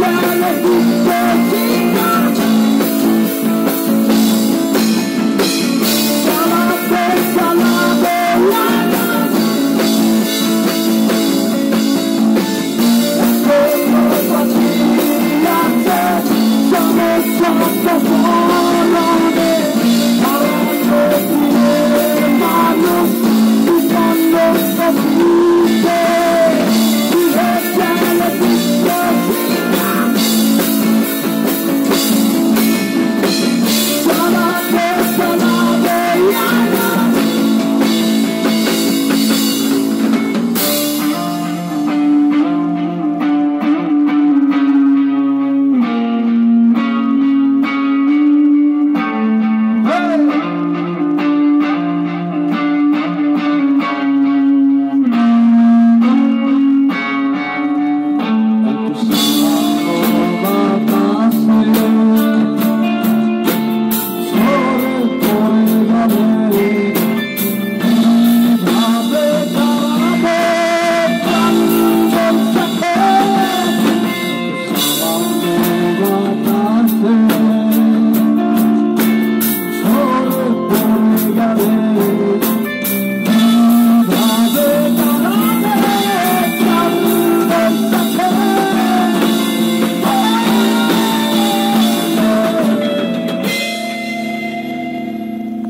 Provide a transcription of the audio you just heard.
Shalom,